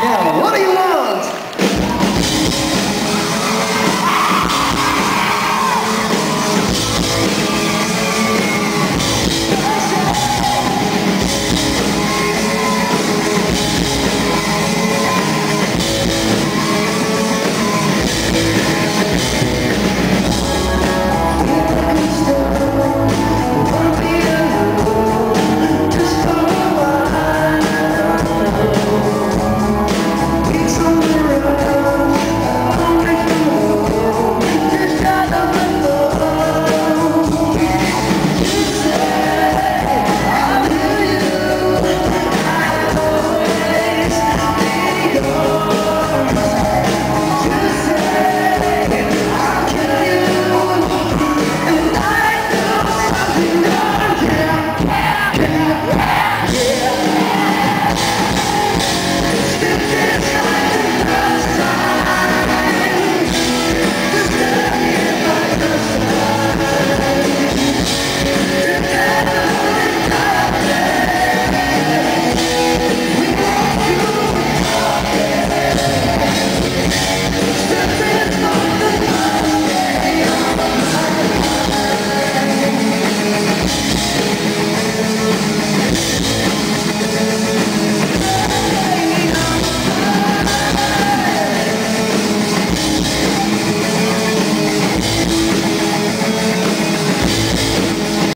Now, what do you want?